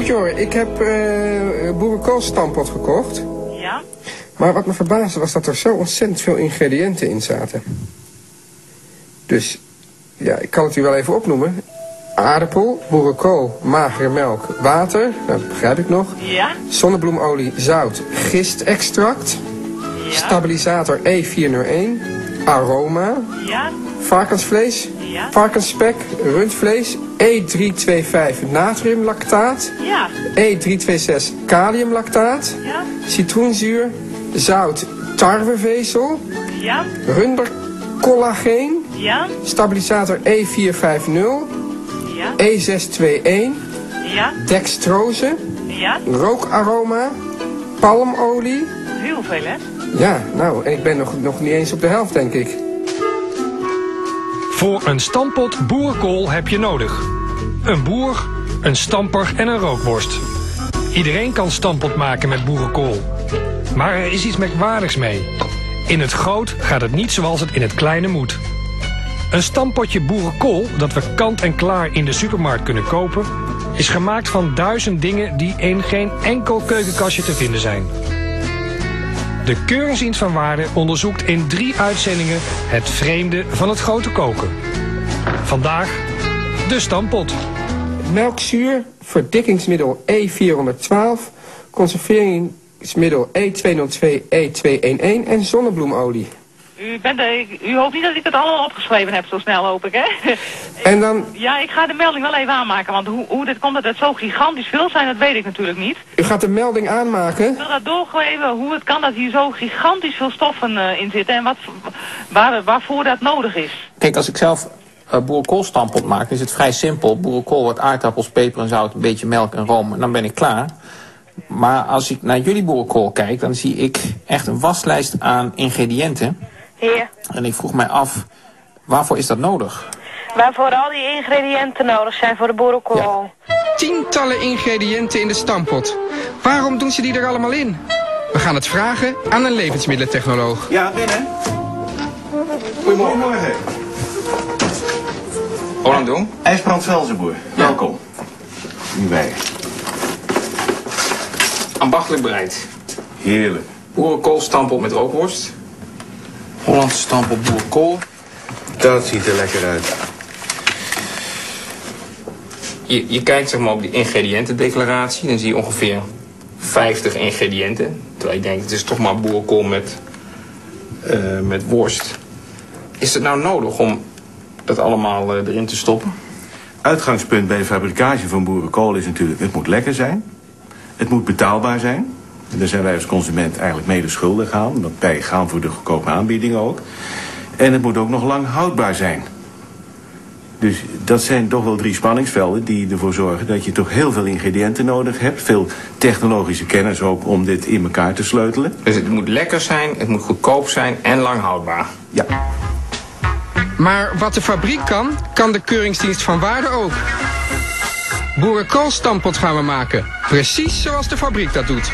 moet je horen, ik heb uh, boerenkoolstampot gekocht. Ja? Maar wat me verbaasde was dat er zo ontzettend veel ingrediënten in zaten. Dus, ja, ik kan het u wel even opnoemen. Aardappel, boerenkool, magere melk, water, nou, dat begrijp ik nog. Ja? Zonnebloemolie, zout, gistextract. Ja? Stabilisator E401. Aroma. Ja? Varkensvlees. Ja? Varkensspek, rundvlees. E325 natriumlactaat. Ja? E326 kaliumlactaat. Ja? Citroenzuur. Zout tarwevezel. Ja? Rundercollageen. Ja? Stabilisator E450. Ja? E621. Ja? Dextrose. Ja? Rookaroma. Palmolie. Heel veel, hè? Ja, nou, en ik ben nog, nog niet eens op de helft, denk ik. Voor een stampot boerenkool heb je nodig. Een boer, een stamper en een rookworst. Iedereen kan stampot maken met boerenkool. Maar er is iets merkwaardigs mee. In het groot gaat het niet zoals het in het kleine moet. Een stampotje boerenkool dat we kant en klaar in de supermarkt kunnen kopen... is gemaakt van duizend dingen die in geen enkel keukenkastje te vinden zijn. De Keuringsdienst van Waarde onderzoekt in drie uitzendingen het vreemde van het grote koken. Vandaag de stampot. Melkzuur, verdikkingsmiddel E412, conserveringsmiddel E202, E211 en zonnebloemolie. U, bent, u hoopt niet dat ik het allemaal opgeschreven heb zo snel, hoop ik, hè? En dan, Ja, ik ga de melding wel even aanmaken, want hoe, hoe dit komt dat het zo gigantisch veel zijn, dat weet ik natuurlijk niet. u gaat de melding aanmaken. Ik wil dat doorgeven hoe het kan dat hier zo gigantisch veel stoffen eh, in zitten en wat, waar, waarvoor dat nodig is. Kijk, als ik zelf uh, boerenkoolstampot maak, is het vrij simpel. Boerenkool, wat aardappels, peper en zout, een beetje melk en room. En dan ben ik klaar. Maar als ik naar jullie boerenkool kijk, dan zie ik echt een waslijst aan ingrediënten. En ik vroeg mij af, waarvoor is dat nodig? waarvoor al die ingrediënten nodig zijn voor de boerenkool. Tientallen ingrediënten in de stampot. Waarom doen ze die er allemaal in? We gaan het vragen aan een levensmiddelentechnoloog. Ja, binnen. Goedemorgen. Roland Dong. IJsbrand Velzenboer, welkom. Nu bij. Ambachtelijk bereid. Heerlijk. Boerenkoolstampot met rookworst. Hollandse stampot boerenkool. Dat ziet er lekker uit. Je, je kijkt zeg maar op die ingrediëntendeclaratie. Dan zie je ongeveer 50 ingrediënten. Terwijl je denkt, het is toch maar boerenkool met, eh, met worst. Is het nou nodig om dat allemaal eh, erin te stoppen? Uitgangspunt bij de fabricage van boerenkool is natuurlijk... het moet lekker zijn. Het moet betaalbaar zijn. En daar zijn wij als consument eigenlijk mede schuldig aan. Want wij gaan voor de goedkope aanbiedingen ook. En het moet ook nog lang houdbaar zijn. Dus dat zijn toch wel drie spanningsvelden die ervoor zorgen dat je toch heel veel ingrediënten nodig hebt. Veel technologische kennis ook om dit in elkaar te sleutelen. Dus het moet lekker zijn, het moet goedkoop zijn en lang houdbaar. Ja, Maar wat de fabriek kan, kan de keuringsdienst van waarde ook. Boerenkoolstampot gaan we maken. Precies zoals de fabriek dat doet.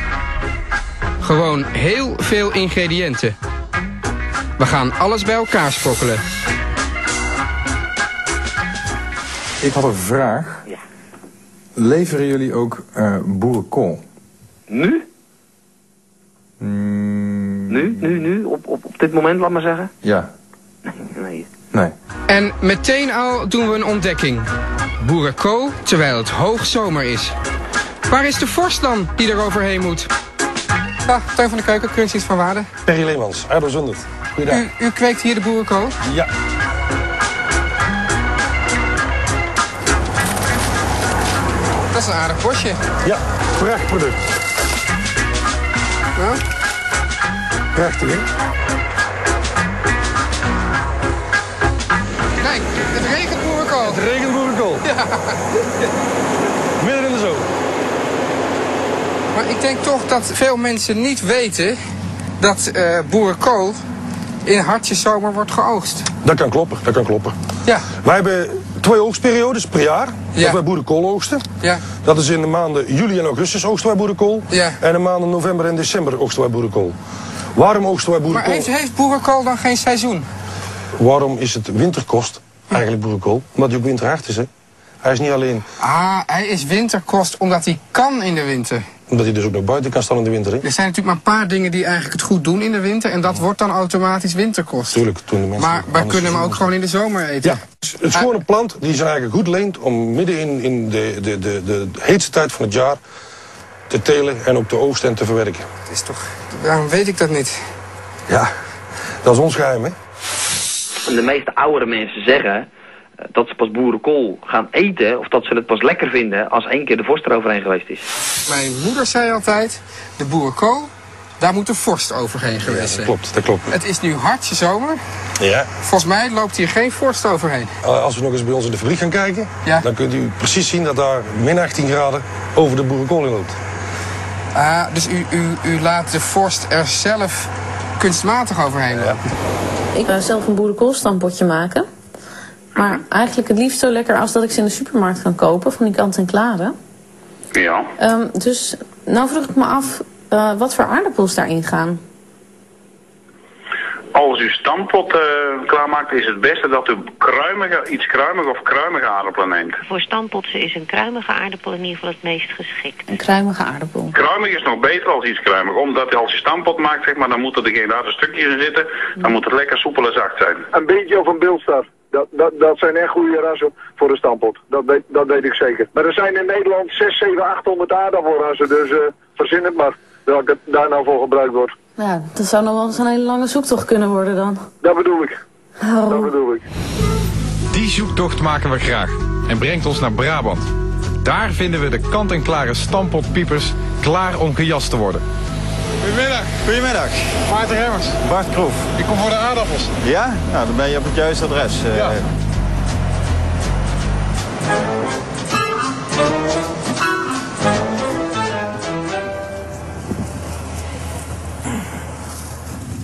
Gewoon heel veel ingrediënten. We gaan alles bij elkaar sprokkelen. Ik had een vraag. Ja. Leveren jullie ook eh, boerenkool? Nu? Mm, Nu? Nu? Nu? Op, op, op dit moment, laat maar zeggen? Ja. Nee. Nee. En meteen al doen we een ontdekking. Boerenkool terwijl het hoogzomer is. Waar is de vorst dan die er overheen moet? Ah, Teun van de Keuken, keuringsdienst van waarde. Perry Leemans, Ardo Zundert. Goeiedag. U, u kweekt hier de boerenkool? Ja. Dat is een aardig bosje. Ja, prachtig product. Ja? Prachtig, hè? Kijk, het regent boerenkool. Het regent boerenkool. Midden in de zomer. Maar ik denk toch dat veel mensen niet weten dat eh, boerenkool in hartje zomer wordt geoogst. Dat kan kloppen, dat kan kloppen. Ja, Wij hebben twee oogstperiodes per jaar. Ja. Dat wij boerenkool oogsten. ja, Dat is in de maanden juli en augustus oogsten wij boerenkool. Ja. En de maanden november en december oogsten wij boerenkool. Waarom oogsten wij maar boerenkool? heeft, heeft boerenkool dan geen seizoen? Waarom is het winterkost eigenlijk boerenkool? Omdat die ook winterhard is, hè? Hij is niet alleen Ah, hij is winterkost omdat hij kan in de winter. Omdat hij dus ook nog buiten kan staan in de winter. Hè? Er zijn natuurlijk maar een paar dingen die eigenlijk het goed doen in de winter. En dat wordt dan automatisch winterkost. Tuurlijk, toen de mensen Maar wij kunnen hem ook gewoon in de zomer eten. Ja, het is gewoon een plant die zich eigenlijk goed leent om midden in, in de, de, de, de heetste tijd van het jaar te telen en ook te oogsten en te verwerken. Het is toch... Waarom weet ik dat niet? Ja, dat is ons geheim, hè? De meeste oudere mensen zeggen dat ze pas boerenkool gaan eten... of dat ze het pas lekker vinden als één keer de vorst eroverheen geweest is. Mijn moeder zei altijd, de boerenkool, daar moet de vorst overheen geweest Dat zijn. klopt, dat klopt. Het is nu hartje zomer. Ja. Volgens mij loopt hier geen vorst overheen. Eh, Als we nog eens bij ons in de fabriek gaan kijken, Ja. dan kunt u precies zien dat daar min 18 graden over de boerenkool in loopt. Ah, dus u, u, u laat de vorst er zelf kunstmatig overheen lopen. Ik wil zelf een boerenkoolstampotje maken. Maar eigenlijk het liefst zo lekker als dat ik ze in de supermarkt kan kopen, van die kant-en-klare. Ja. Ehm, dus nou vroeg ik me af eh, wat voor aardappels daarin gaan. Als u stampot eh, klaarmaakt, is het beste dat u kruimige, iets kruimige of kruimige aardappelen neemt. Voor stampotsen is een kruimige aardappel in ieder geval het meest geschikt. Een kruimige aardappel. Kruimig is nog beter als iets kruimig, omdat als je stampot maakt, zeg maar, dan moeten er geen harde stukjes in zitten. Dan moet het lekker soepel en zacht zijn. Een beetje of een beeldstar. Dat, dat, dat zijn echt goede rassen voor een stampot. Dat weet, dat weet ik zeker. Maar er zijn in Nederland 6, 7, 800 aardappelrassen. Dus eh verzin het maar welke daar nou voor gebruikt wordt. Ja, dat zou nog wel eens een hele lange zoektocht kunnen worden dan. Dat bedoel ik. Oh. Dat bedoel ik. Die zoektocht maken we graag en brengt ons naar Brabant. Daar vinden we de kant-en-klare stampotpiepers klaar om gejast te worden. Goedemiddag. Goedemiddag. Maarten Remmers. Bart Kroef. Ik kom voor de aardappels. Ja? Nou, dan ben je op het juiste adres. eh. Ja.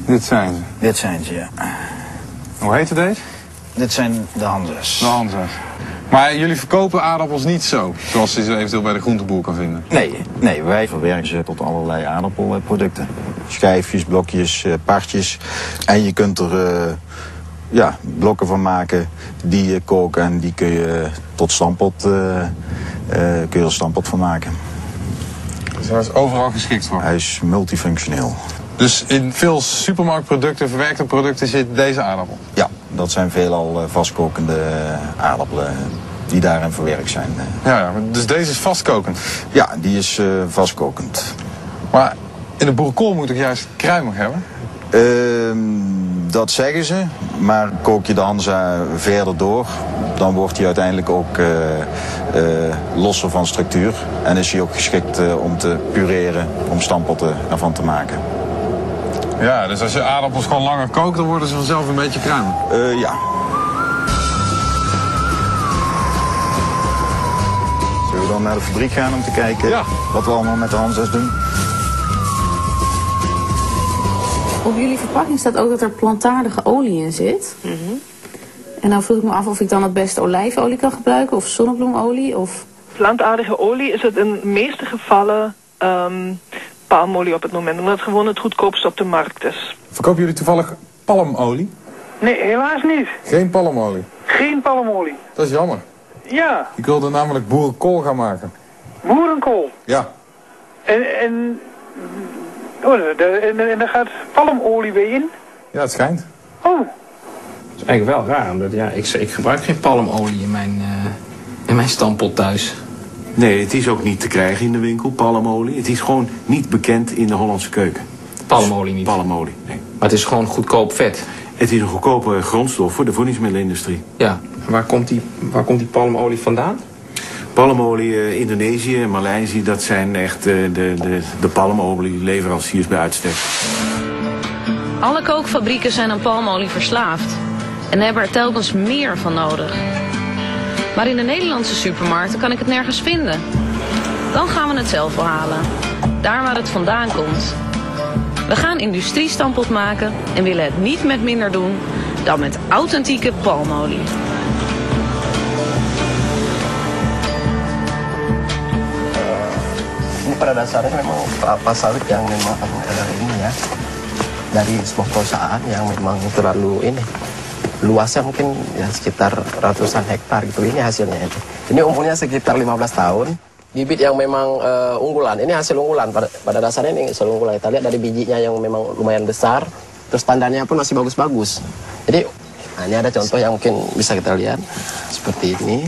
Dit zijn ze. Dit zijn ze, ja. Hoe heette deze? Dit zijn de Hanzes. De Hanzes. Maar jullie verkopen aardappels niet zo, zoals je ze eventueel bij de groenteboer kan vinden? Nee, nee, wij verwerken ze tot allerlei aardappelproducten. Schijfjes, blokjes, eh, partjes. En je kunt er eh, ja, blokken van maken die je koken en die kun je tot stampot, eh, kun je er stampot van maken. Dus hij is overal geschikt voor? Hij is multifunctioneel. Dus in veel supermarktproducten, verwerkte producten zit deze aardappel? Ja, dat zijn veelal eh, vastkokende eh, aardappelen die daarin verwerkt zijn. eh. Ja, ja, dus deze is vastkokend? Ja, die is eh, vastkokend. Maar in de boerenkool moet ik juist kruimig hebben? Ehm, dat zeggen ze, maar kook je de Hanza verder door, dan wordt hij uiteindelijk ook eh, eh, losser van structuur. En is hij ook geschikt eh, om te pureren, om stampotten ervan te maken. Ja, dus als je aardappels gewoon langer kookt, dan worden ze vanzelf een beetje kruimig? Eh, ja. Zullen we dan naar de fabriek gaan om te kijken wat we allemaal met de Hanza's doen? Op jullie verpakking staat ook dat er plantaardige olie in zit. En nou vroeg ik me af of ik dan het beste olijfolie kan gebruiken of zonnebloemolie of... Plantaardige olie is het in de meeste gevallen ehm, palmolie op het moment. Omdat het gewoon het goedkoopste op de markt is. Verkopen jullie toevallig palmolie? Nee, helaas niet. Geen palmolie. Geen palmolie. Dat is jammer. Ja, Ik wilde namelijk boerenkool gaan maken. boerenkool. Ja. En, en, oh, de- en, en daar gaat palmolie weer in. Ja, het schijnt. Oh, Dat is eigenlijk wel raar, omdat ja, ik, ik gebruik geen palmolie in mijn, eh, in mijn stampot thuis. Nee, het is ook niet te krijgen in de winkel, palmolie. Het is gewoon niet bekend in de Hollandse keuken. Palmolie niet? Palmolie, nee. Maar het is gewoon goedkoop vet. Het is een goedkope grondstof voor de voedingsmiddelenindustrie. Ja, en waar komt die, waar komt die palmolie vandaan? Palmolie, eh, Indonesië en Maleisië, dat zijn echt eh, de, de, de palmolieleveranciers bij uitstek. Alle kookfabrieken zijn aan palmolie verslaafd en hebben er telkens meer van nodig. Maar in de Nederlandse supermarkten kan ik het nergens vinden. Dan gaan we het zelf wel halen. Daar waar het vandaan komt. We gaan industriestampot maken en willen het niet met minder doen dan met authentieke palmolie. Pada dasarnya memang kelapa sawit yang memang ini ya dari sebuah yang memang terlalu ini luasnya mungkin ya sekitar ratusan hektar gitu. Ini hasilnya. Ini umurnya sekitar 15 tahun. Bibit yang memang eh, unggulan. Ini hasil unggulan. Pada, pada dasarnya ini hasil unggulan. Kita lihat dari bijinya yang memang lumayan besar. Terus tandanya pun masih bagus-bagus. Jadi nah ini ada contoh yang mungkin bisa kita lihat seperti ini.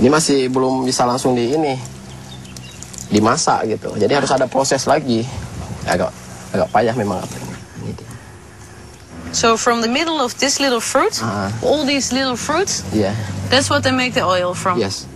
Ini masih belum bisa langsung di ini dimasak gitu. Jadi harus ada proses lagi. Agak agak payah memang. So from the middle of this little fruit, Ah. all these little fruits, Iya. that's what they make the oil from. Yes.